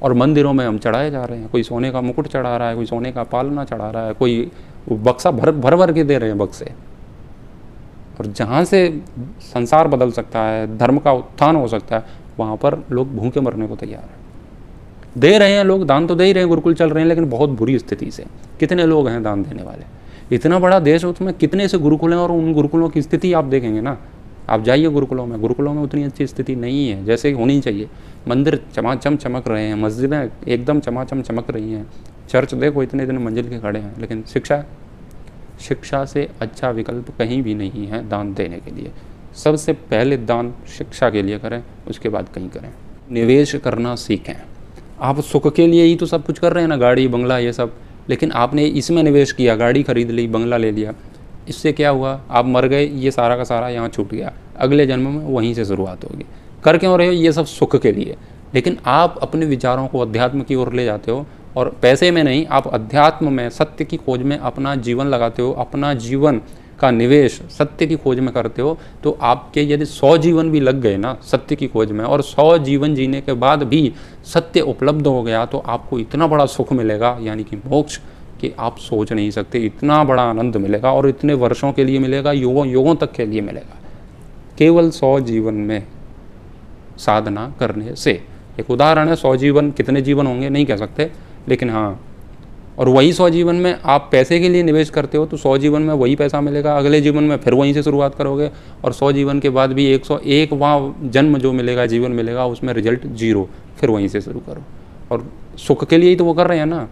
और मंदिरों में हम चढ़ाए जा रहे हैं, कोई सोने का मुकुट चढ़ा रहा है, कोई सोने का पालना चढ़ा रहा है, कोई बक्सा भर भर भर के दे रहे हैं बक्से। और जहाँ से संसार बदल सकता है, धर्म का उत्थान हो सकता है, वहाँ पर लोग भूखे मरने को तैयार हैं। दे रहे हैं लोग, दान तो दे ही रहे हैं, गुरुकुल चल रहे हैं, लेकिन बहुत बुरी स्थिति से। कितने लोग हैं दान देने वाले? इतना बड़ा देश है उसमें कितने से गुरुकुल हैं और उन गुरुकुलों की स्थिति आप देखेंगे ना? आप जाइए गुरुकुलों में गुरुकुलों में उतनी अच्छी स्थिति नहीं है, जैसे होनी चाहिए। मंदिर चमाचम चमक रहे हैं, मस्जिदें एकदम चमाचम चमक रही हैं। चर्च देखो, इतने इतने मंजिल के खड़े हैं, लेकिन शिक्षा? शिक्षा से अच्छा विकल्प कहीं भी नहीं है दान देने के लिए। सबसे पहले दान शिक्षा के लिए करें, उसके बाद कहीं करें। निवेश करना सीखें। आप सुख के लिए ही तो सब कुछ कर रहे हैं ना, गाड़ी, बंगला, ये सब। लेकिन आपने इसमें निवेश किया, गाड़ी खरीद ली, बंगला ले लिया। इससे क्या हुआ? आप मर गए, ये सारा का सारा यहाँ छूट गया। अगले जन्म में वहीं से शुरुआत होगी। कर क्यों रहे हो? ये सब सुख के लिए। लेकिन आप अपने विचारों को अध्यात्म की ओर ले जाते हो, और पैसे में नहीं, आप अध्यात्म में, सत्य की खोज में अपना जीवन लगाते हो, अपना जीवन का निवेश सत्य की खोज में करते हो तो आपके यदि सौ जीवन भी लग गए ना सत्य की खोज में, और सौ जीवन जीने के बाद भी सत्य उपलब्ध हो गया तो आपको इतना बड़ा सुख मिलेगा, यानी कि मोक्ष, कि आप सोच नहीं सकते। इतना बड़ा आनंद मिलेगा, और इतने वर्षों के लिए मिलेगा, युगों युगों तक के लिए मिलेगा। केवल सौ जीवन में साधना करने से, एक उदाहरण है, सौ जीवन कितने जीवन होंगे, नहीं कह सकते, लेकिन हाँ और वही सौ जीवन में आप पैसे के लिए निवेश करते हो तो सौ जीवन में वही पैसा मिलेगा। अगले जीवन में फिर वहीं से शुरुआत करोगे और सौ जीवन के बाद भी एक सौ एक वहाँ जन्म जो मिलेगा, जीवन मिलेगा, उसमें रिज़ल्ट ज़ीरो फिर वहीं से शुरू करो। और सुख के लिए ही तो वो कर रहे हैं ना।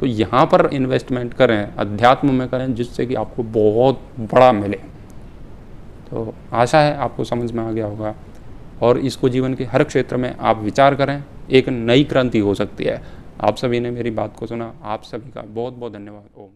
तो यहाँ पर इन्वेस्टमेंट करें, अध्यात्म में करें, जिससे कि आपको बहुत बड़ा मिले। तो आशा है आपको समझ में आ गया होगा। और इसको जीवन के हर क्षेत्र में आप विचार करें, एक नई क्रांति हो सकती है। आप सभी ने मेरी बात को सुना। आप सभी का बहुत बहुत धन्यवाद। ओम